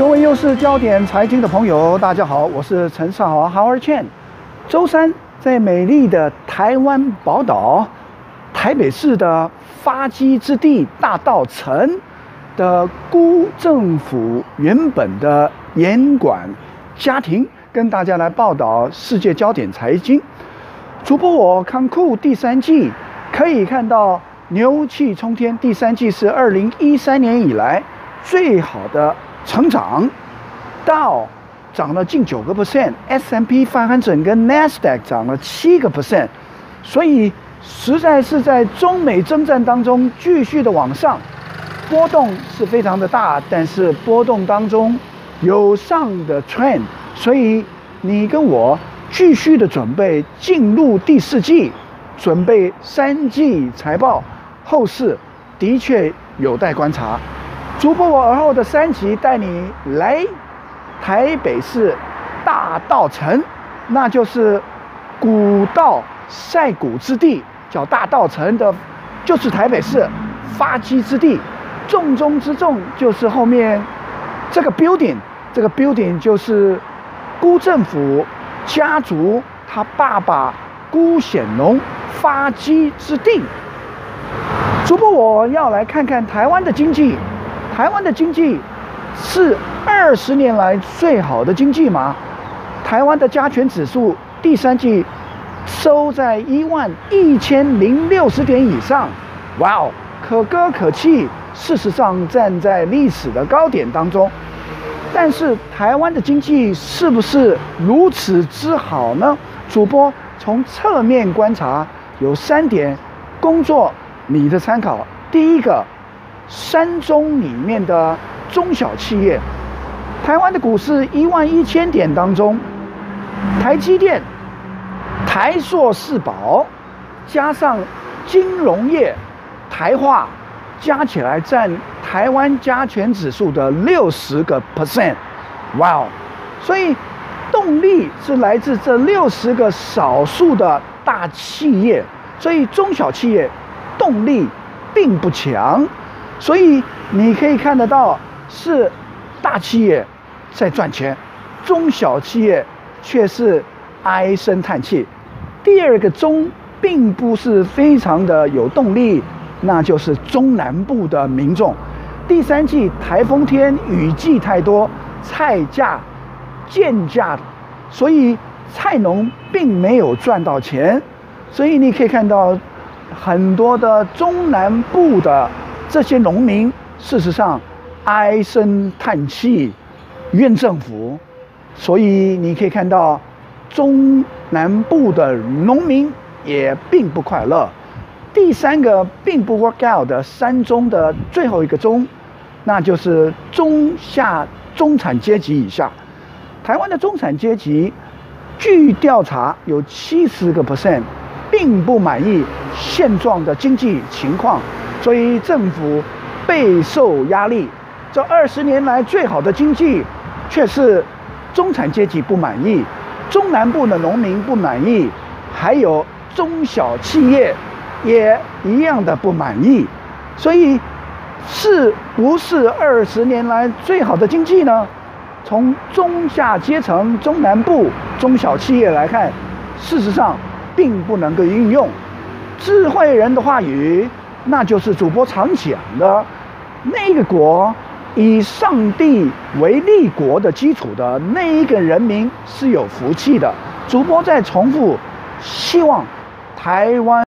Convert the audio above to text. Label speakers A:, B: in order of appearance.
A: 各位又是焦点财经的朋友，大家好，我是陈少华 Howard Chan。周三在美丽的台湾宝岛台北市的发基之地大道城的辜政府原本的严管家庭，跟大家来报道世界焦点财经。主播我康酷第三季可以看到牛气冲天，第三季是二零一三年以来最好的。成长，道涨了近九个 percent，S M P 5 0 0跟 Nasdaq 涨了七个 percent，所以实在是在中美征战当中继续的往上，波动是非常的大，但是波动当中有上的 trend，所以你跟我继续的准备进入第四季，准备三季财报，后市的确有待观察。主播我而后的三集带你来台北市大道城，那就是古道晒谷之地，叫大道城的，就是台北市发基之地。重中之重就是后面这个 building，这个 building 就是辜政府家族他爸爸辜显龙发基之地。主播我要来看看台湾的经济。台湾的经济是二十年来最好的经济吗？台湾的加权指数第三季收在一万一千零六十点以上，哇哦，可歌可泣。事实上，站在历史的高点当中，但是台湾的经济是不是如此之好呢？主播从侧面观察有三点，工作你的参考。第一个。三中里面的中小企业，台湾的股市一万一千点当中，台积电、台硕四宝，加上金融业、台化，加起来占台湾加权指数的六十个 percent，哇哦！所以动力是来自这六十个少数的大企业，所以中小企业动力并不强。所以你可以看得到，是大企业在赚钱，中小企业却是唉声叹气。第二个中并不是非常的有动力，那就是中南部的民众。第三季台风天，雨季太多，菜价贱价，所以菜农并没有赚到钱。所以你可以看到很多的中南部的。这些农民事实上唉声叹气，怨政府，所以你可以看到中南部的农民也并不快乐。第三个并不 work out 的三中的最后一个中，那就是中下中产阶级以下。台湾的中产阶级，据调查有七十个 percent 并不满意现状的经济情况。所以政府备受压力，这二十年来最好的经济，却是中产阶级不满意，中南部的农民不满意，还有中小企业也一样的不满意。所以，是不是二十年来最好的经济呢？从中下阶层、中南部中小企业来看，事实上并不能够运用智慧人的话语。那就是主播常讲的，那个国以上帝为立国的基础的那一个人民是有福气的。主播在重复，希望台湾。